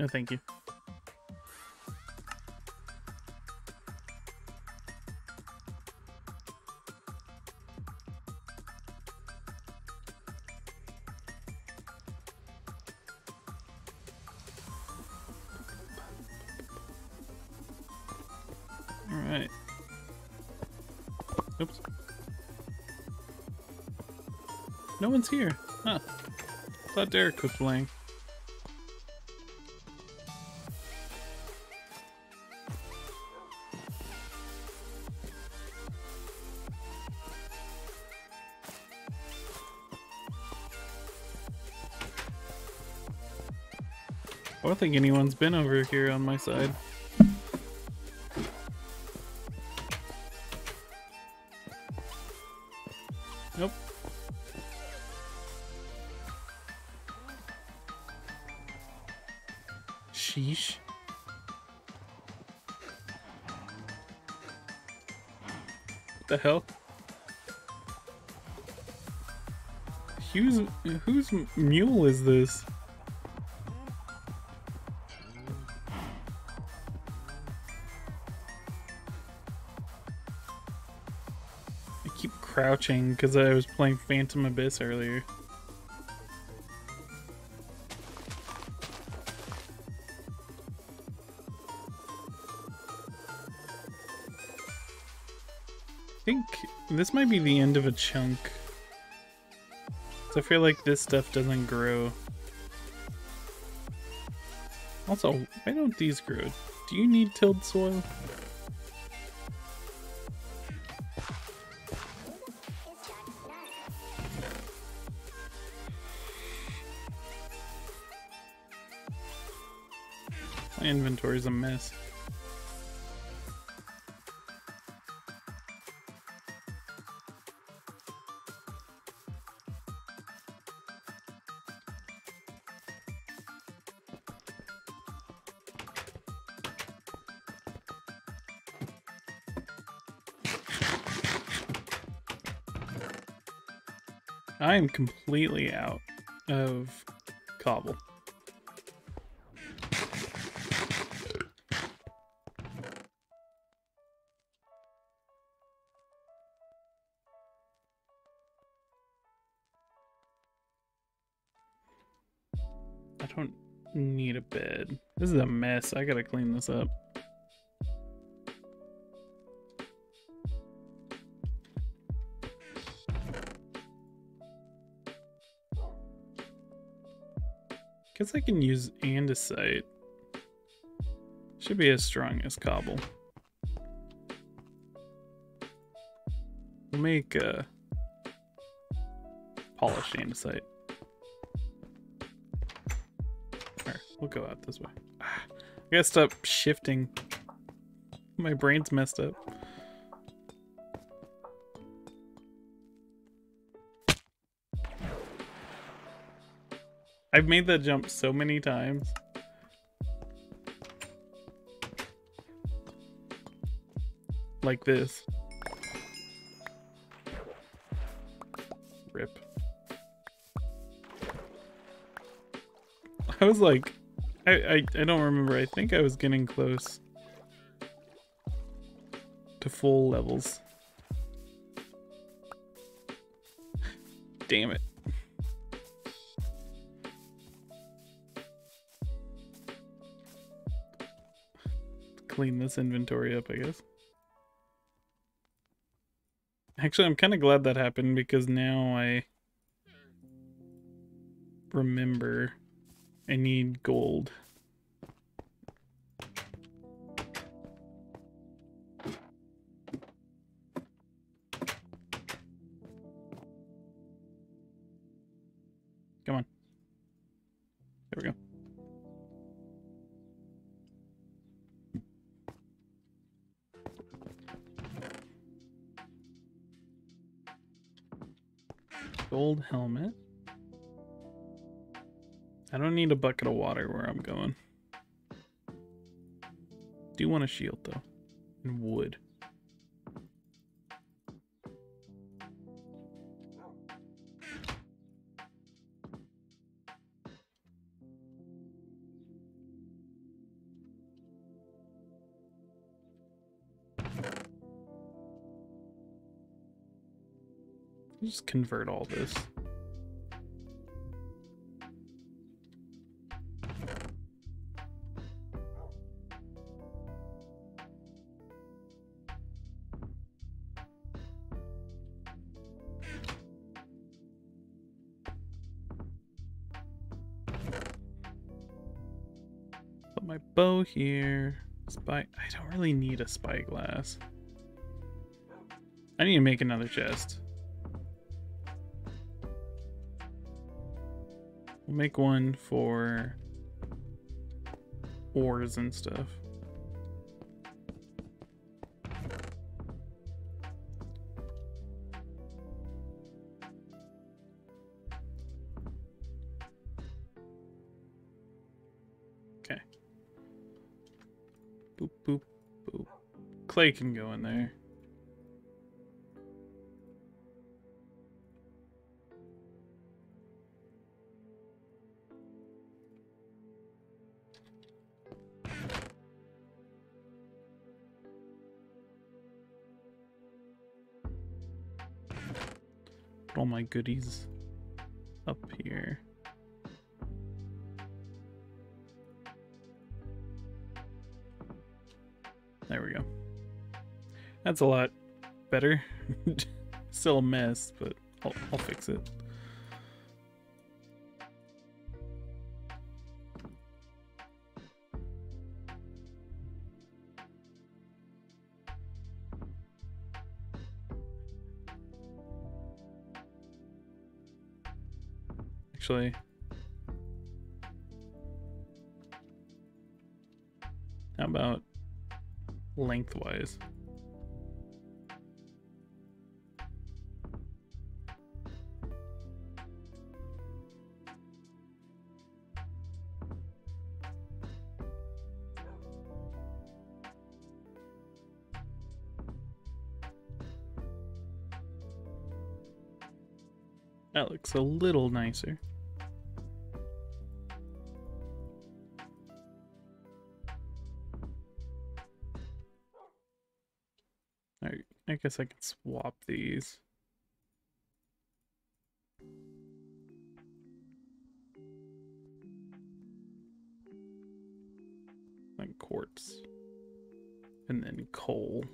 No, thank you. Alright. Oops. No one's here. Huh. Thought Derek was playing. Think anyone's been over here on my side. Nope. Sheesh. What the hell? Whose whose mule is this? Crouching because I was playing Phantom Abyss earlier. I think this might be the end of a chunk. 'Cause I feel like this stuff doesn't grow. Also, why don't these grow? Do you need tilled soil? Inventory's a mess. I am completely out of cobble. I don't need a bed. This is a mess. I gotta clean this up. Guess I can use andesite. Should be as strong as cobble. Make uh, polished andesite. Go out this way. I gotta stop shifting. My brain's messed up. I've made that jump so many times. Like this. Rip. I was like, I, I, I don't remember. I think I was getting close to full levels. Damn it. clean this inventory up, I guess. Actually, I'm kind of glad that happened because now I remember I need gold. need a bucket of water where I'm going. Do want a shield, though. And wood. Just convert all this. My bow here. Spy. I don't really need a spyglass. I need to make another chest. We'll make one for ores and stuff. Clay can go in there. Put all my goodies up here. That's a lot better. Still a mess, but I'll, I'll fix it. actually. How about lengthwise? That looks a little nicer. I guess I can swap these. Like quartz. And then coal.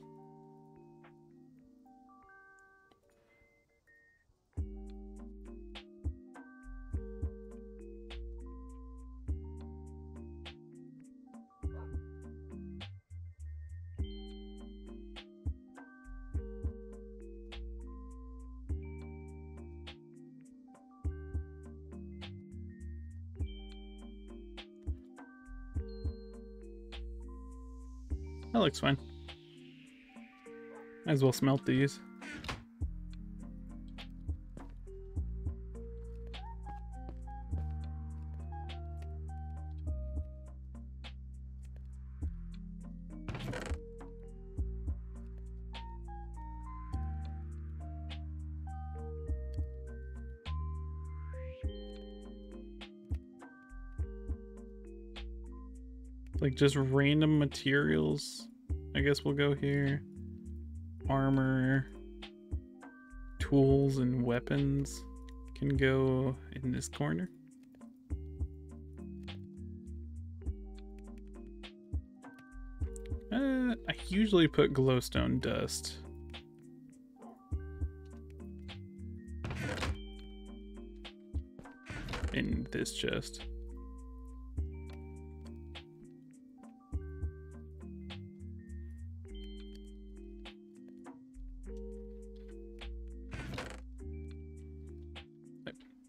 That looks fine. Might as well smelt these. Just random materials. I guess we'll go here. Armor, tools, and weapons can go in this corner. Uh, I usually put glowstone dust. In this chest.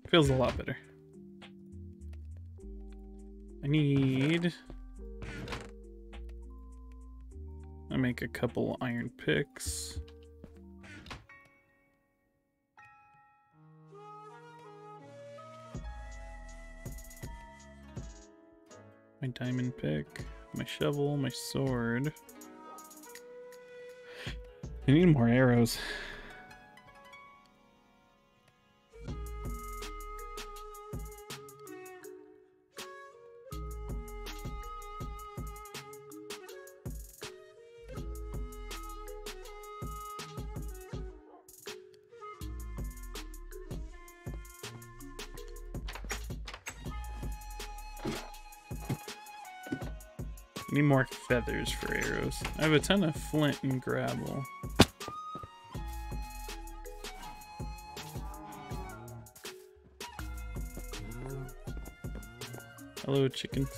Feels a lot better. I need... I make a couple iron picks. My diamond pick, my shovel, my sword. I need more arrows. Need more feathers for arrows. I have a ton of flint and gravel. Hello, chickens.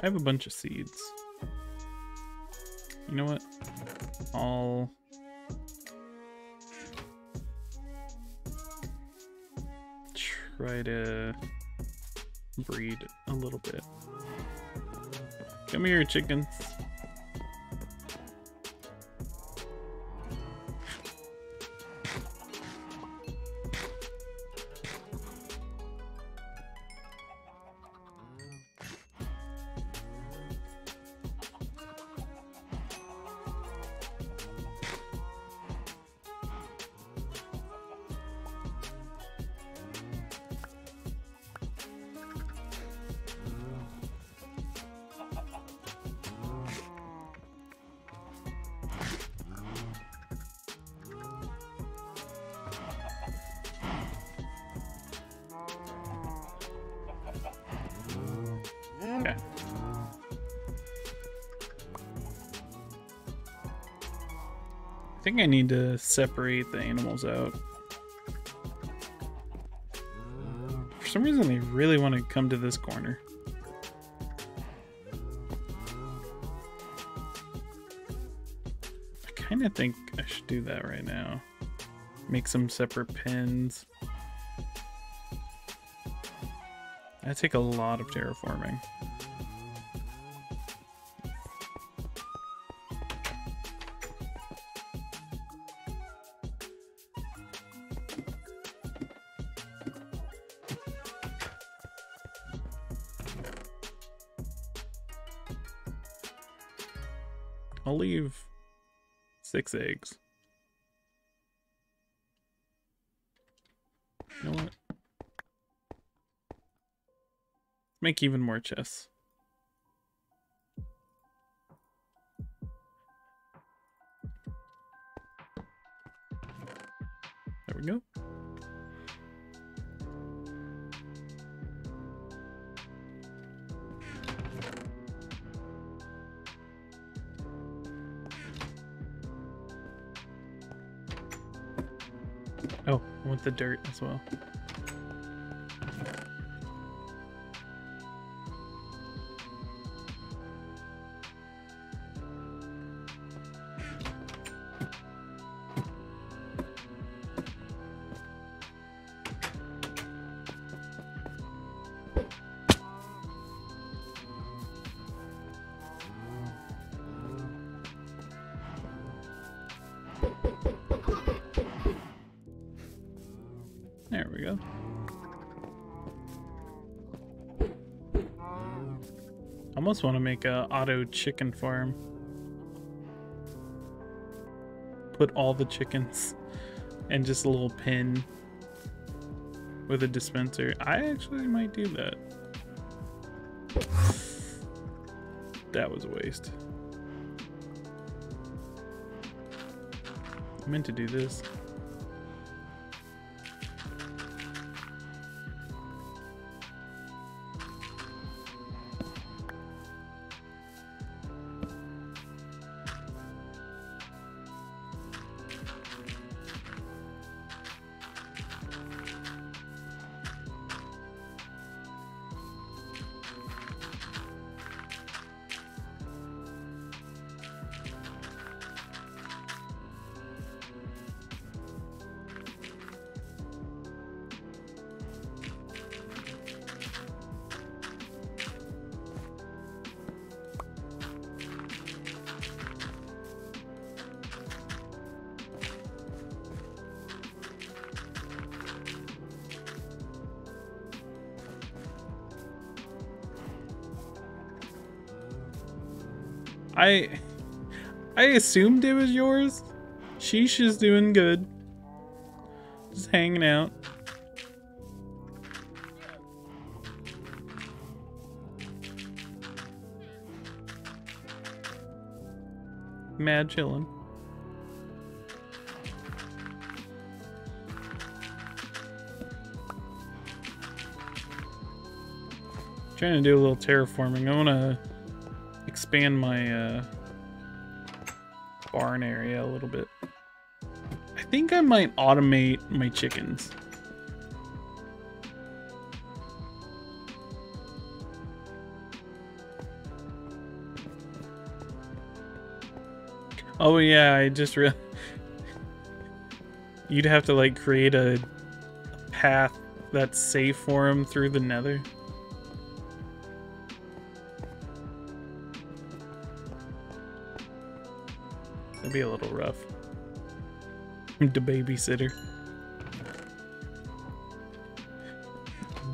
I have a bunch of seeds. You know what? I'll... Try to breed a little bit. Come here, chickens. Think I need to separate the animals out. For some reason, they really want to come to this corner. I kind of think I should do that right now. Make some separate pens. That take a lot of terraforming. Six eggs. You know what? Make even more chests. There we go. Want the dirt as well. Go. Almost want to make a auto chicken farm. Put all the chickens and just a little pen with a dispenser. I actually might do that. That was a waste. I meant to do this. I I assumed it was yours. Sheesh is doing good. Just hanging out. Mad chillin'. Trying to do a little terraforming. I want to expand my uh, barn area a little bit. I think I might automate my chickens. Oh yeah, I just real. You'd have to like create a path that's safe for him through the nether. That'd be a little rough. the babysitter.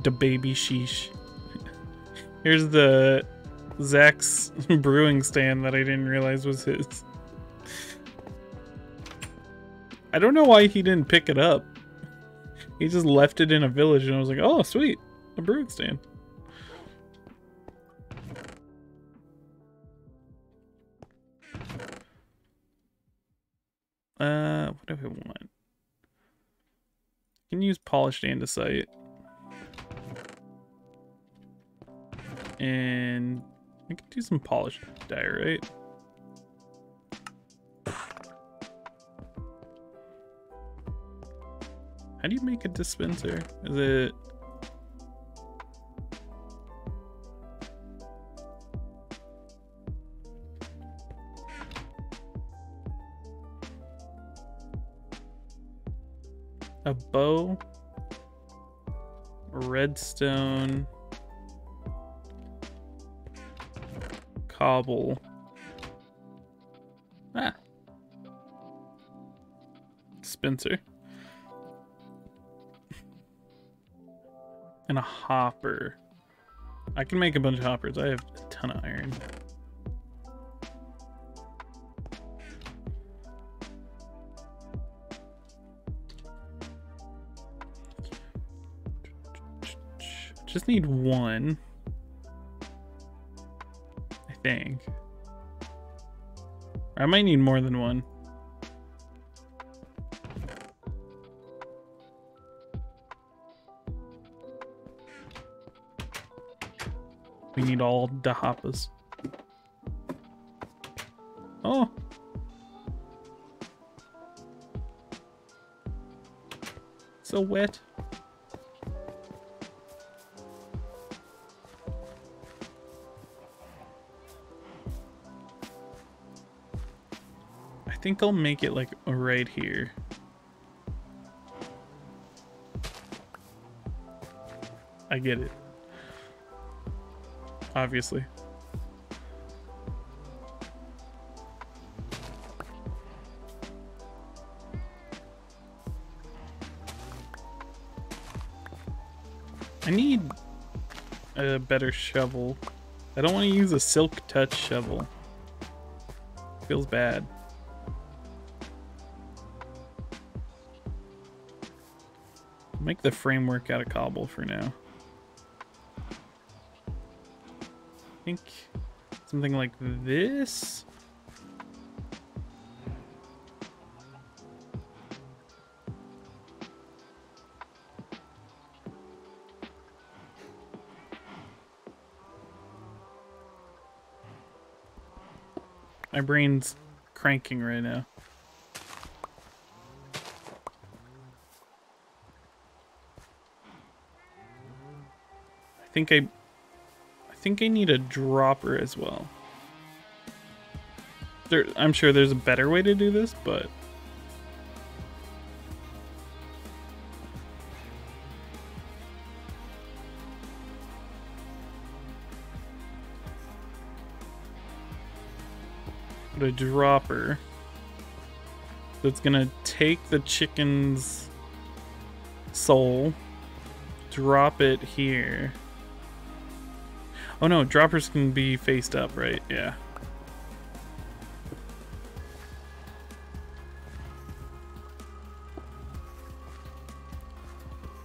The baby sheesh. Here's the Zach's brewing stand that I didn't realize was his. I don't know why he didn't pick it up. He just left it in a village and I was like, oh, sweet. A brewing stand. Uh, what do I want? Can use polished andesite. And I can do some polished diorite. How do you make a dispenser? Is it... bow, redstone, cobble. Ah. Dispenser. and a hopper. I can make a bunch of hoppers. I have a ton of iron. Just need one. I think. I might need more than one. We need all the hoppers. Oh. So wet. Think I'll make it like right here. I get it obviously. I need a better shovel. I don't want to use a silk touch shovel. Feels bad. The framework out of cobble for now. I think something like this. My brain's cranking right now. Think I I think I need a dropper as well. There, I'm sure there's a better way to do this, but... a dropper that's gonna take the chicken's soul, drop it here. Oh no, droppers can be faced up, right? Yeah.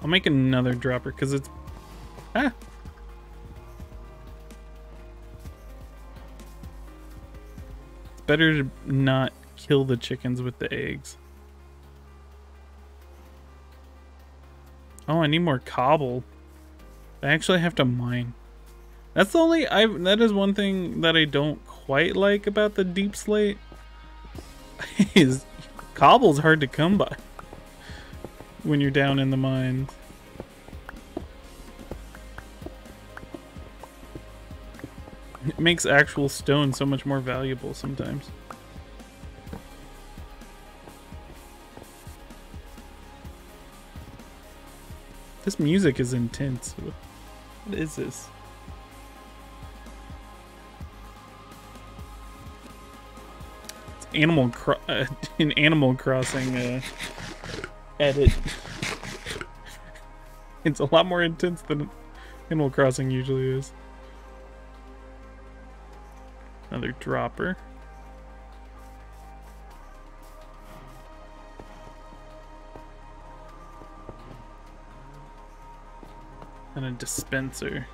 I'll make another dropper because it's... Ah! It's better to not kill the chickens with the eggs. Oh, I need more cobble. I actually have to mine. That's the only I that is one thing that I don't quite like about the deepslate. is cobble's hard to come by when you're down in the mines. It makes actual stone so much more valuable sometimes. This music is intense. What is this? Animal Cro uh, an Animal Crossing uh, edit. it's a lot more intense than Animal Crossing usually is. Another dropper. And a dispenser.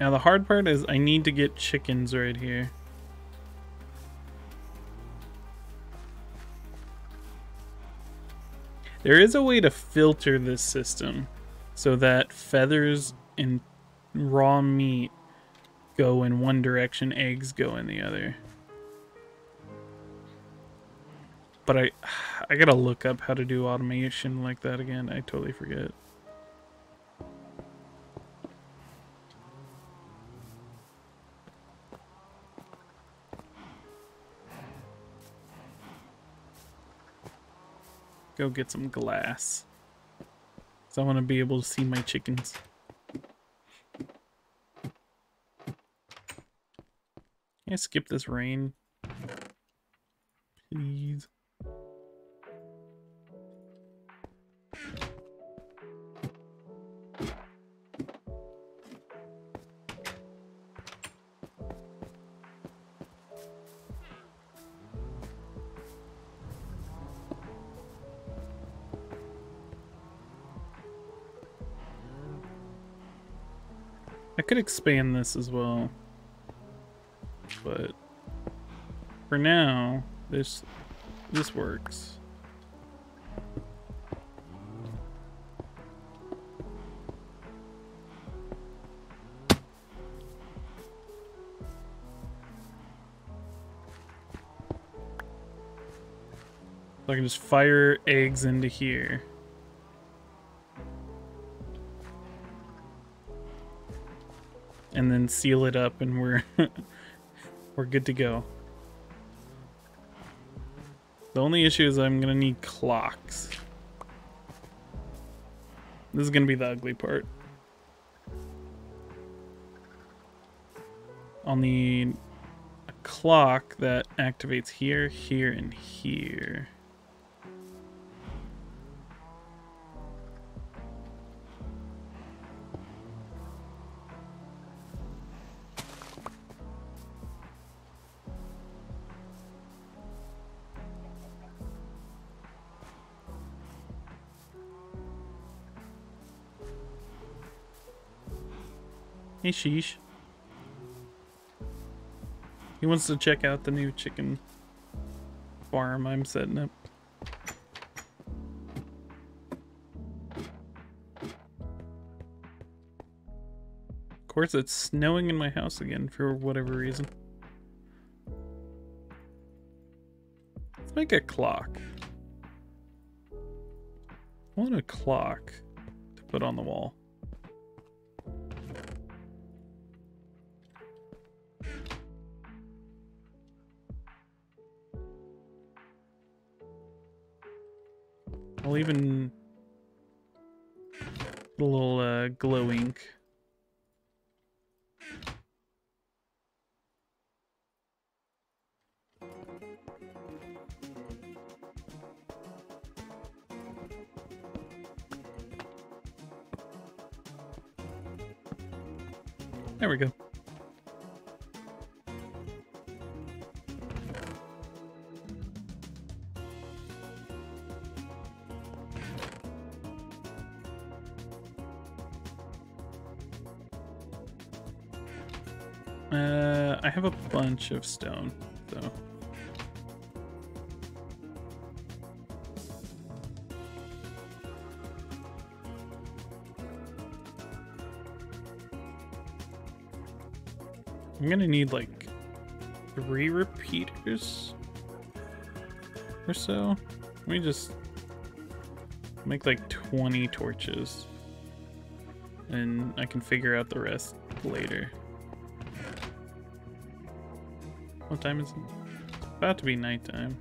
Now the hard part is I need to get chickens right here. There is a way to filter this system so that feathers and raw meat go in one direction, eggs go in the other. But I I gotta look up how to do automation like that again. I totally forget. Go get some glass. So I want to be able to see my chickens. Can I skip this rain? Please. Could expand this as well. But for now, this this works. So I can just fire eggs into here. And then seal it up and we're we're good to go. The only issue is I'm gonna need clocks. This is gonna be the ugly part. I'll need a clock that activates here, here, and here. Hey, Sheesh. He wants to check out the new chicken farm I'm setting up. Of course, it's snowing in my house again for whatever reason. Let's make a clock. I want a clock to put on the wall. I'll even put a little uh, glow ink. There we go. Bunch of stone, so. I'm gonna need like three repeaters or so. Let me just make like 20 torches and I can figure out the rest later. What time is it? About to be nighttime.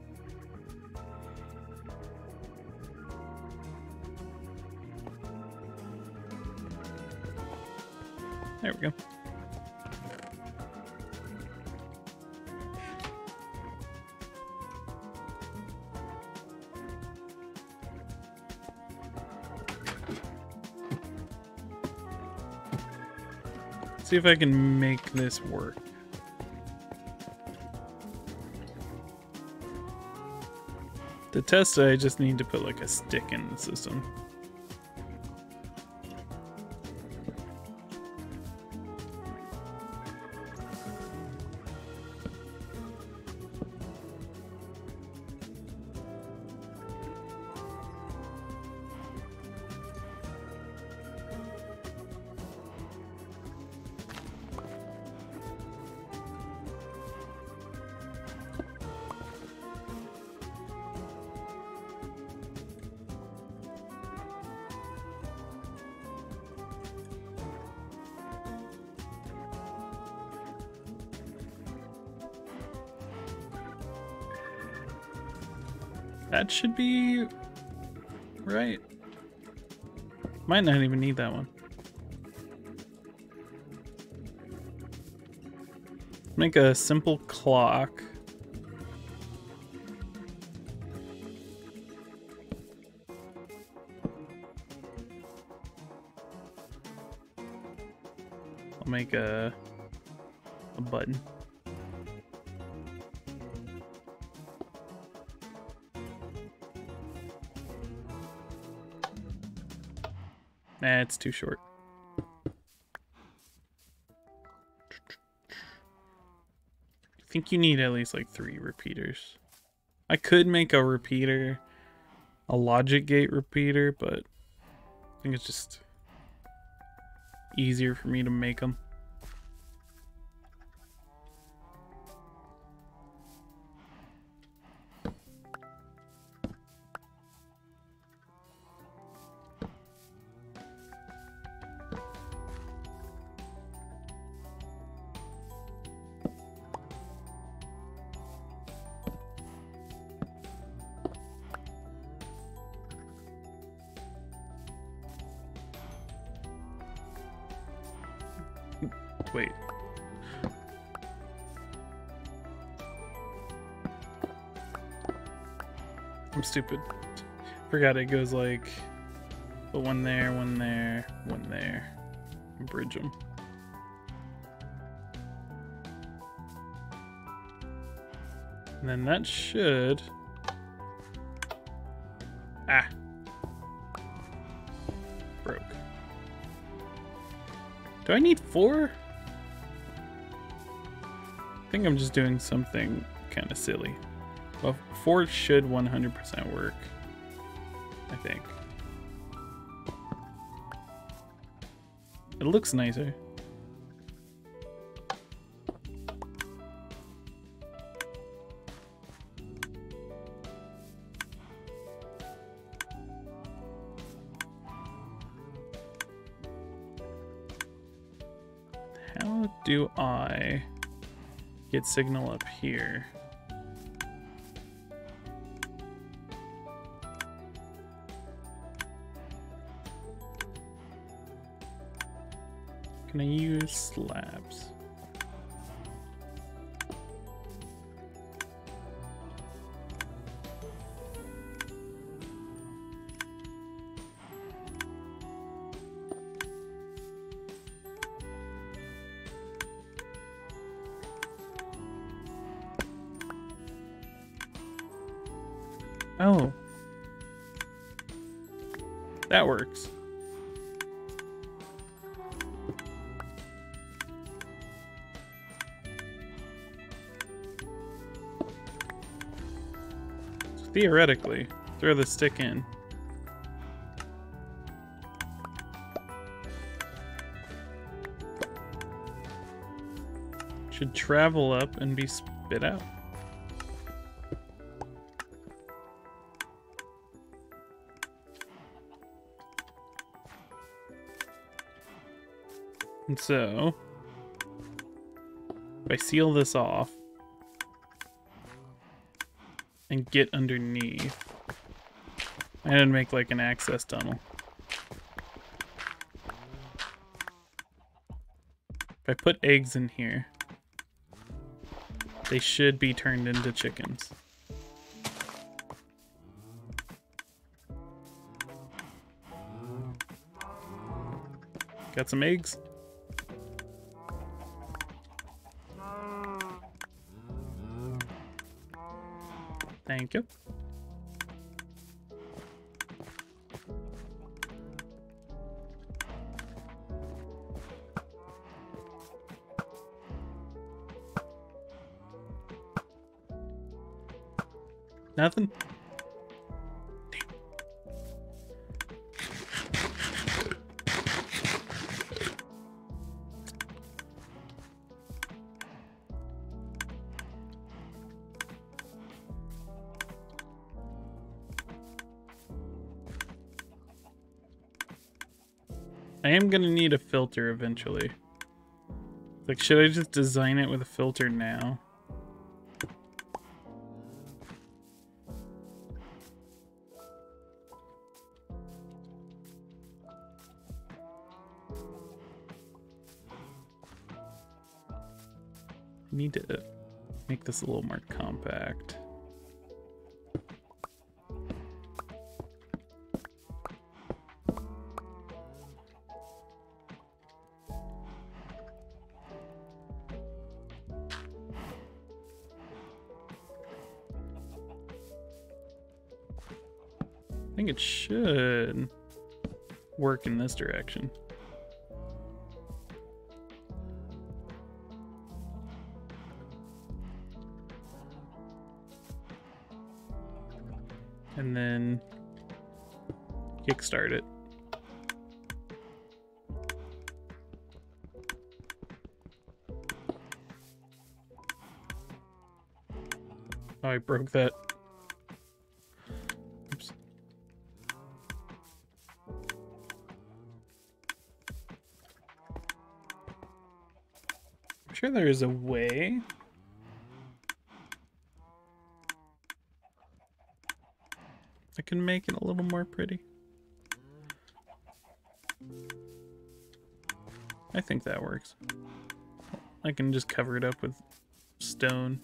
There we go. See if I can make this work. To test it, I just need to put like a stick in the system. That should be right. Might not even need that one. Make a simple clock. I'll make a It's too short. I think you need at least like three repeaters. I could make a repeater, a logic gate repeater, but I think it's just easier for me to make them. Wait. I'm stupid. Forgot it goes like but one there, one there, one there. Bridge them. And then that should... Ah. Broke. Do I need four? Think I'm just doing something kind of silly. Well, four should 100% work. I think. It looks nicer. Get signal up here? Can I use slabs? Theoretically, throw the stick in. Should travel up and be spit out. And so, if I seal this off and get underneath, I'm gonna make like an access tunnel. If I put eggs in here, they should be turned into chickens. Got some eggs? Thank you. Nothing? Am gonna need a filter eventually. Like, should I just design it with a filter now? Need to make this a little more compact. Work in this direction. And then kickstart it. Oh, I broke that. There is a way. I can make it a little more pretty. I think that works. I can just cover it up with stone.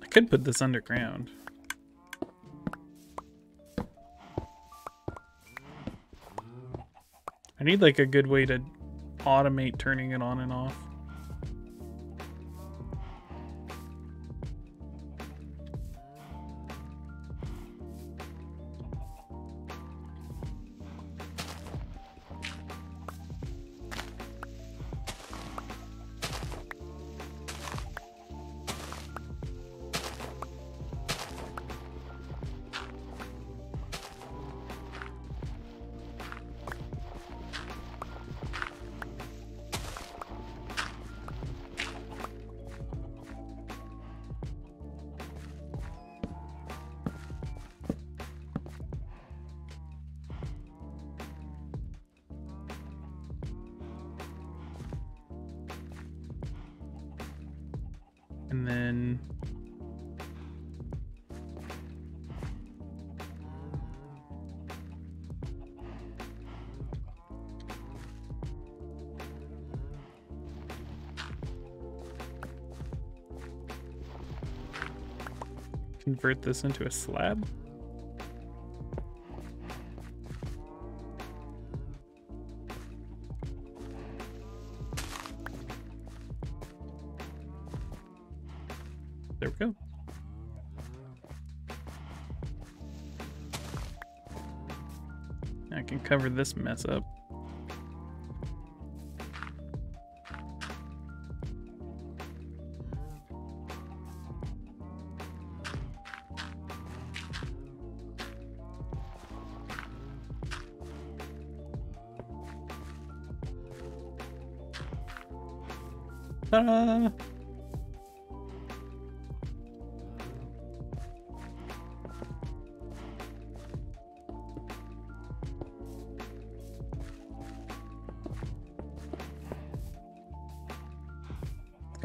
I could put this underground. I need like a good way to automate turning it on and off. convert this into a slab? There we go. I can cover this mess up.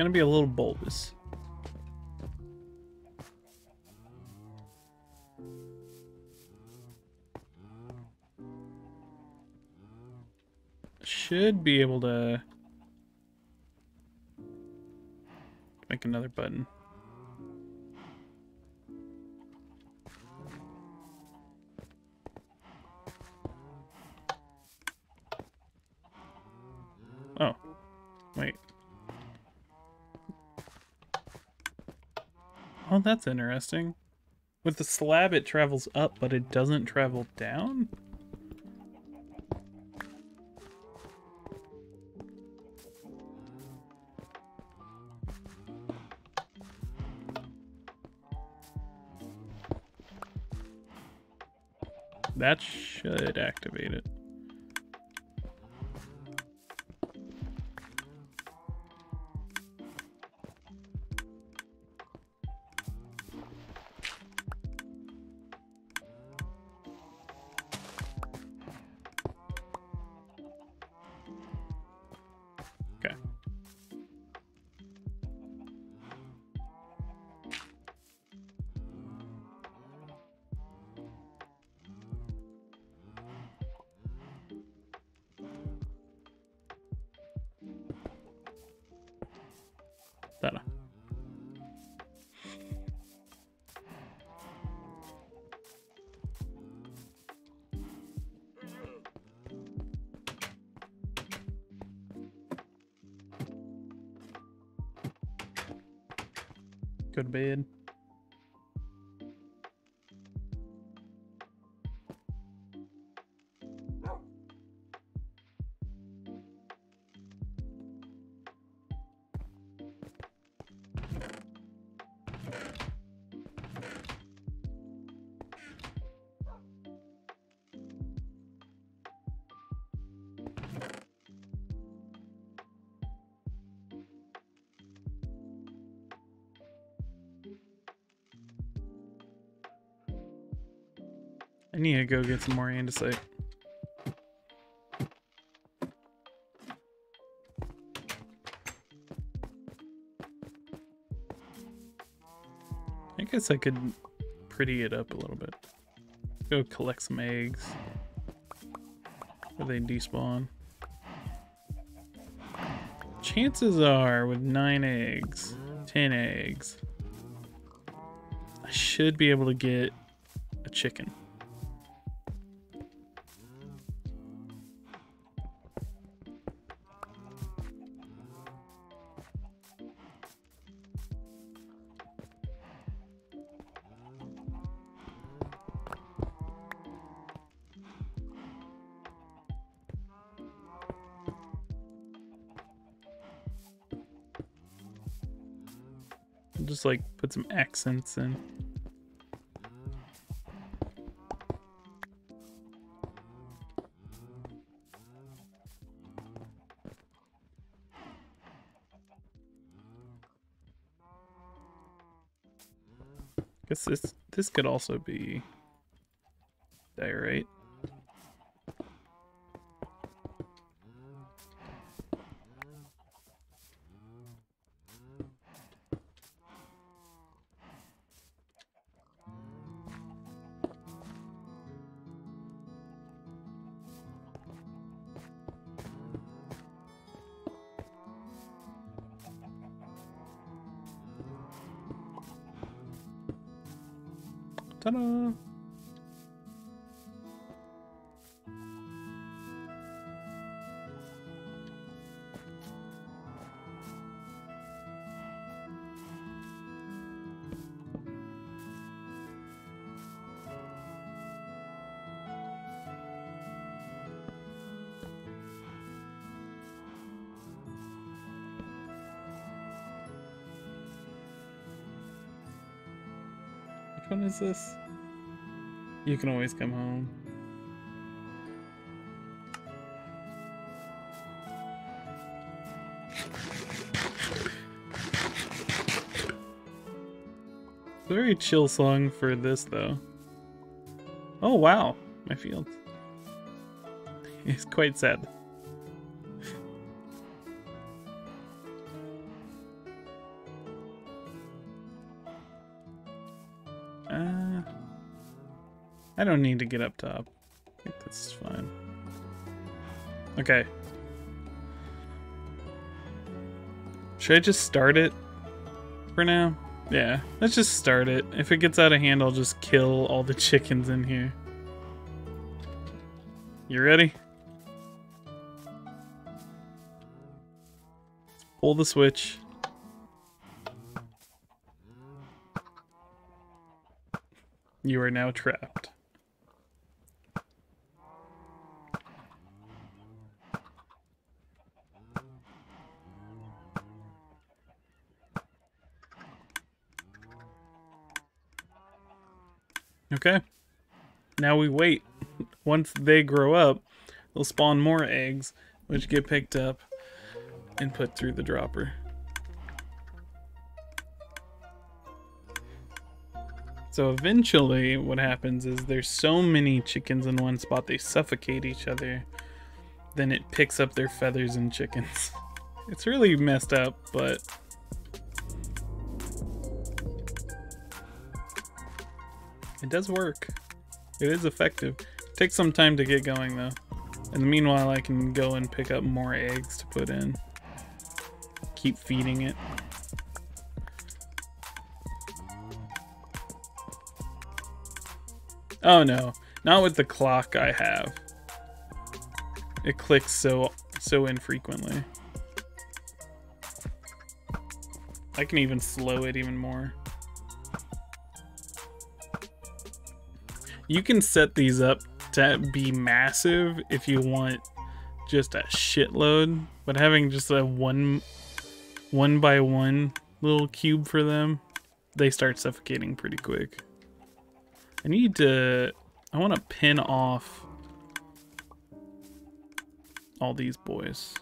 Gonna be a little bulbous. Should be able to make another button. Oh, that's interesting. With the slab, it travels up, but it doesn't travel down? That should activate it. I need to go get some more andesite. I guess I could pretty it up a little bit. Go collect some eggs. Before they despawn. Chances are, with nine eggs, ten eggs, I should be able to get a chicken. Just like put some accents in. Guess this this could also be is this? You can always come home. very chill song for this, though. Oh, wow. My field. It's quite sad. I don't need to get up top. I think this is fine. Okay. Should I just start it for now? Yeah, let's just start it. If it gets out of hand, I'll just kill all the chickens in here. You ready? Pull the switch. You are now trapped. Okay. Now we wait. Once they grow up, they'll spawn more eggs, which get picked up and put through the dropper. So eventually what happens is there's so many chickens in one spot they suffocate each other. Then it picks up their feathers and chickens. It's really messed up, but It does work. It is effective. It takes some time to get going though. In the meanwhile, I can go and pick up more eggs to put in. Keep feeding it. Oh no, not with the clock I have. It clicks so so infrequently. I can even slow it even more. You can set these up to be massive if you want just a shitload, but having just a one one by one little cube for them, they start suffocating pretty quick. I need to I want to pin off all these boys.